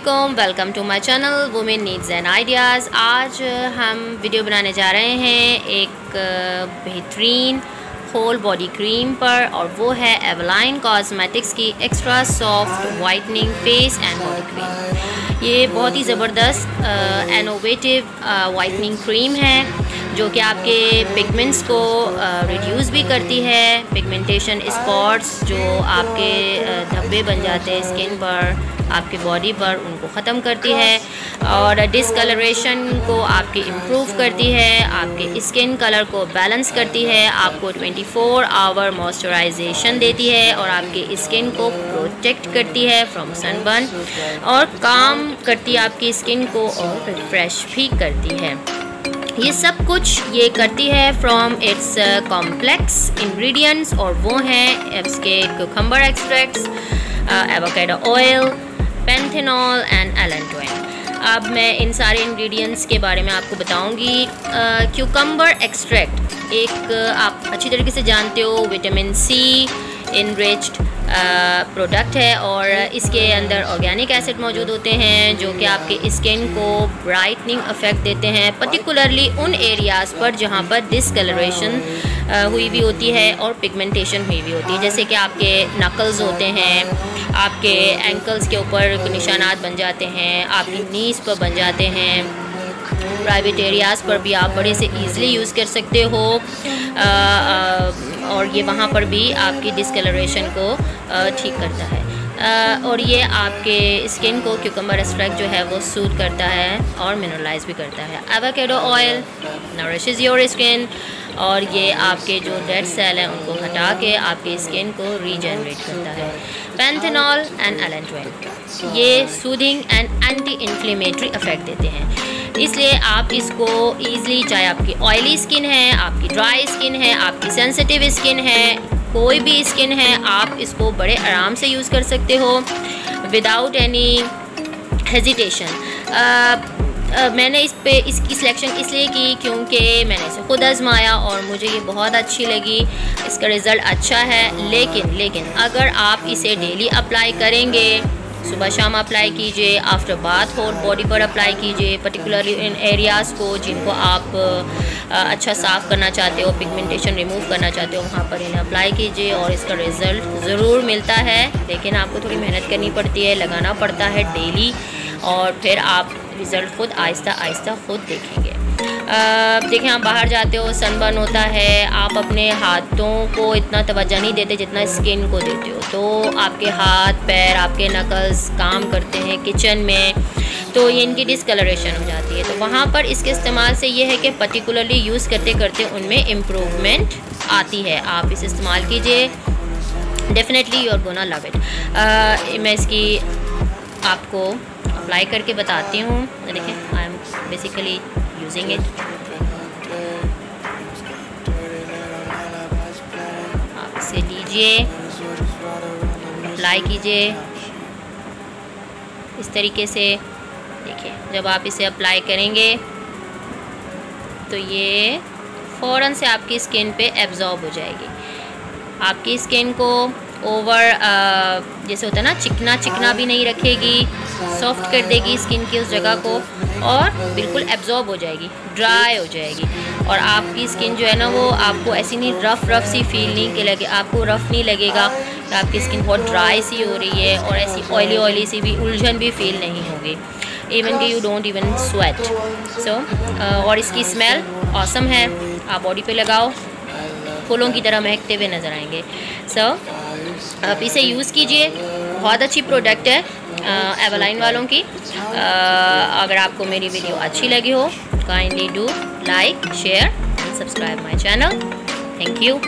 Welcome to my channel women needs and ideas आज हम video बनाने जा रहे हैं एक बेहतरीन होल बॉडी क्रीम पर और वो है एवलाइन कॉस्मेटिक्स की extra soft whitening face and body cream ये बहुत ही ज़बरदस्त एनोवेटिव वाइटनिंग क्रीम है। जो कि आपके पिगमेंट्स को रिड्यूस भी करती है। पिगमेंटेशन स्पॉट्स जो आपके धब्बे बन जाते हैं स्किन पर, आपके बॉडी पर, उनको ख़त्म करती है। और डिसकलरेशन को आपकी इम्प्रूव करती है, आपके स्किन कलर को बैलेंस करती है, आपको 24 फोर आवर मॉइस्चराइजेशन देती है और आपके स्किन को प्रोटेक्ट करती है फ्रॉम सनबर्न और काम करती है आपकी स्किन को और रिफ्रेश भी करती है। ये सब कुछ ये करती है फ्रॉम इट्स कॉम्प्लेक्स इंग्रेडिएंट्स और वो हैं इसके cucumber extracts avocado oil panthenol and allantoin अब मैं इन सारे इंग्रेडिएंट्स के बारे में आपको बताऊँगी। क्यूकम्बर एक्सट्रैक्ट एक आप अच्छी तरीके से जानते हो विटामिन सी इनरिच्ड प्रोडक्ट है और इसके अंदर ऑर्गेनिक एसिड मौजूद होते हैं जो कि आपके स्किन को ब्राइटनिंग अफेक्ट देते हैं पर्टिकुलरली उन एरियाज़ पर जहाँ पर डिसकलरेशन हुई भी होती है और पिगमेंटेशन हुई भी होती है। जैसे कि आपके नकल्स होते हैं आपके एंकल्स के ऊपर निशानात बन जाते हैं आपकी नीस पर बन जाते हैं प्राइवेट एरियाज़ पर भी आप बड़े से ईज़िली यूज़ कर सकते हो। आ, आ, और ये वहाँ पर भी आपकी डिसकलरेशन को ठीक करता है। और ये आपके स्किन को क्यूकम्बर एक्सट्रैक्ट जो है वो सूट करता है और मिनरलाइज भी करता है। Avocado oil nourishes your skin और ये आपके जो डेड सेल हैं उनको हटा के आपके स्किन को रीजनरेट करता है। पेंथेनॉल एंड एलेंट्वेल ये soothing and anti inflammatory effect देते हैं। इसलिए आप इसको ईज़िली चाहे आपकी ऑयली स्किन है, आपकी ड्राई स्किन है, आपकी सेंसिटिव स्किन है, कोई भी स्किन है, आप इसको बड़े आराम से यूज़ कर सकते हो विदाउट एनी हेजिटेशन मैंने इस पे इसकी सिलेक्शन इसलिए की क्योंकि मैंने इसे खुद आजमाया और मुझे ये बहुत अच्छी लगी। इसका रिज़ल्ट अच्छा है, लेकिन लेकिन अगर आप इसे डेली अप्लाई करेंगे सुबह शाम अप्लाई कीजिए आफ्टर बाथ होल बॉडी पर अप्लाई कीजिए पर्टिकुलरली इन एरियाज़ को जिनको आप अच्छा साफ़ करना चाहते हो पिगमेंटेशन रिमूव करना चाहते हो, वहाँ पर इन्हें अप्लाई कीजिए और इसका रिज़ल्ट ज़रूर मिलता है। लेकिन आपको थोड़ी मेहनत करनी पड़ती है, लगाना पड़ता है डेली और फिर आप रिज़ल्ट ख़ुद आहिस्ता आहिस्ता ख़ुद देखेंगे। देखें आप बाहर जाते हो सनबर्न होता है, आप अपने हाथों को इतना तवज्जो नहीं देते जितना स्किन को देते हो। तो आपके हाथ, पैर, आपके नकल्स काम करते हैं किचन में तो ये इनकी डिसकलरेशन हो जाती है। तो वहाँ पर इसके इस्तेमाल से ये है कि पर्टिकुलरली यूज़ करते करते उनमें इम्प्रूवमेंट आती है। आप इसे इस्तेमाल कीजिए। Definitely you're gonna love it मैं इसकी आपको अप्लाई करके बताती हूँ। देखें I am basically using it आप इसे लीजिए अप्लाई कीजिए। इस तरीके से, देखिए, जब आप इसे अप्लाई करेंगे तो ये फ़ौर से आपकी स्किन पे एब्ज़ॉर्ब हो जाएगी। आपकी स्किन को ओवर जैसे होता है ना चिकना चिकना भी नहीं रखेगी सॉफ्ट कर देगी स्किन की उस जगह को और बिल्कुल एब्जॉर्ब हो जाएगी ड्राई हो जाएगी। और आपकी स्किन जो है ना वो आपको ऐसी नहीं रफ़ रफ़ सी फील नहीं के लगे आपको रफ़ नहीं लगेगा। कि आपकी स्किन बहुत ड्राई सी हो रही है और ऐसी ऑयली ऑयली सी भी उलझन भी फील नहीं होगी। इवन कि you don't even sweat so और इसकी स्मेल औसम है। आप बॉडी पे लगाओ। फूलों की तरह महकते हुए नज़र आएँगे। सो so, आप इसे यूज़ कीजिए। बहुत अच्छी प्रोडक्ट है एवलाइन वालों की। आ, अगर आपको मेरी वीडियो अच्छी लगी हो kindly do like share and subscribe my channel thank you